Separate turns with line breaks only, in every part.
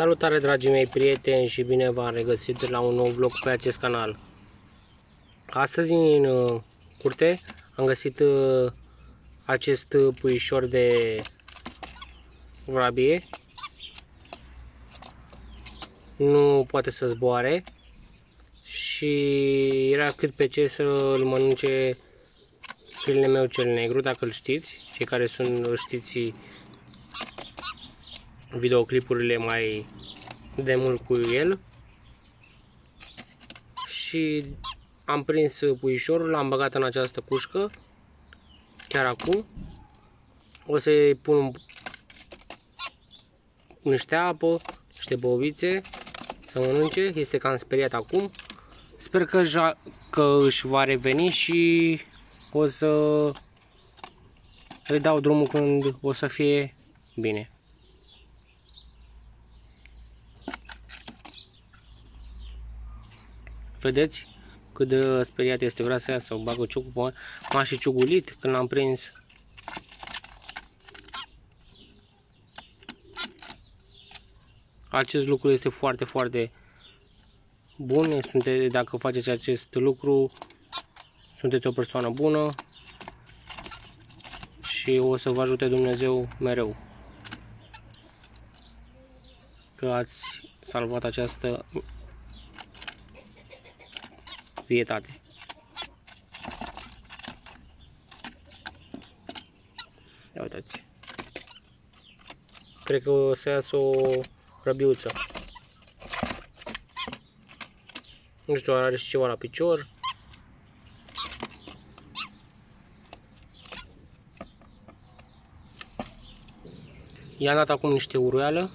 Salutare dragii mei prieteni și bine v-am regăsit la un nou vlog pe acest canal. Astăzi în uh, curte am găsit uh, acest puișor de vrabie. Nu poate să zboare și era cât pe ce să îl mănânce câinele meu cel negru, dacă îl știți. Cei care sunt știți videoclipurile mai de mult cu el. Și am prins puișorul, l-am băgat în această cușcă chiar acum. O să-i pun niște apă, niște bobițe să mănânce, este cam speriat acum. Sper că, că își va reveni și o să îi dau drumul când o să fie bine Vedeți cât de speriat este, vrea să iasă, o bagă ciucul M-a și ciugulit când l-am prins. Acest lucru este foarte, foarte bun. Sunte, dacă faceți acest lucru, sunteți o persoană bună și o să vă ajute Dumnezeu mereu. Că ați salvat această vietate. Ia uitați. Cred că o să iasă o răbiuță. Nu știu, are și ceva la picior. I-am dat acum niște uruială.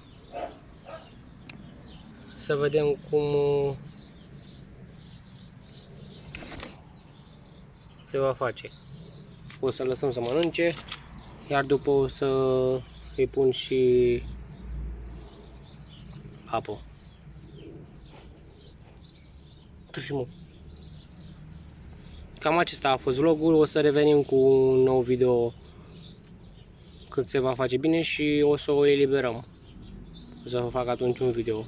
Să vedem cum se va face. O să lăsăm să mănânce, iar după o să îi pun și apă. Cam acesta a fost vlogul, o să revenim cu un nou video când se va face bine și o să o eliberăm. O să fac atunci un video.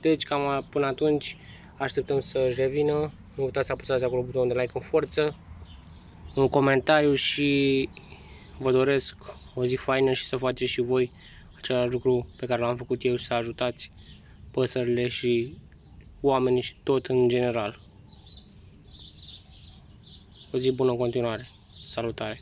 Deci cam până atunci așteptăm să-și revină. Nu uitați să apăsați acolo butonul de like în forță un comentariu și vă doresc o zi faină și să faceți și voi același lucru pe care l-am făcut eu și să ajutați păsările și oamenii și tot în general. O zi bună în continuare. Salutare!